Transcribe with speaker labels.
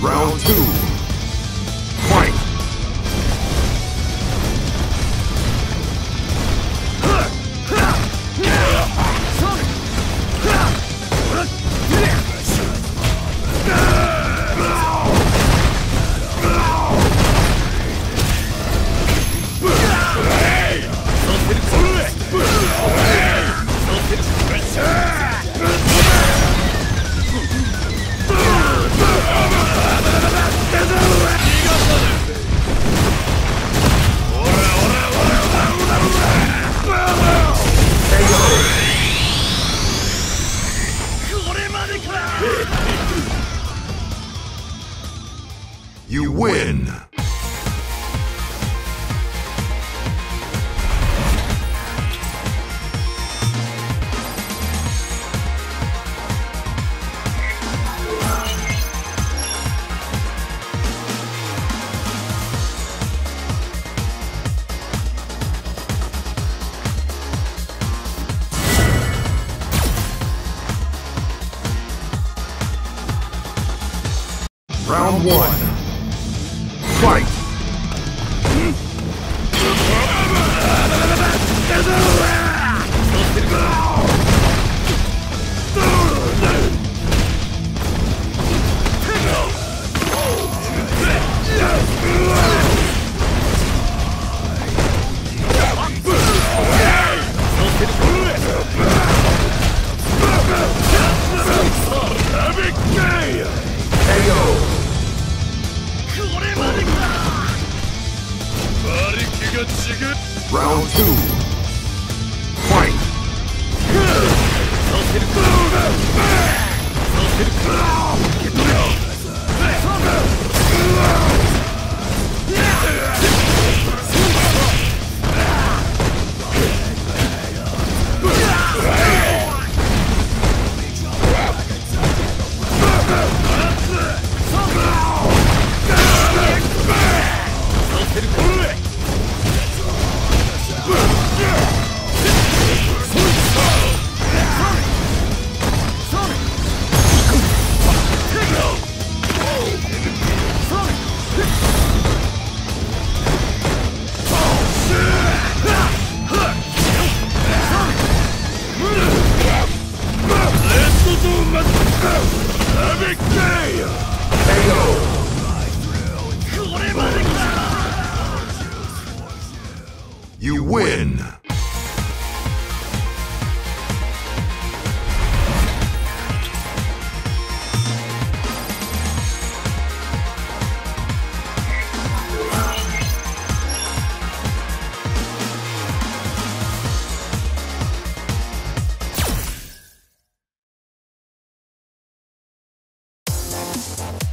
Speaker 1: Round two. You win! Round one. Fight! Round two. Fight! Bye.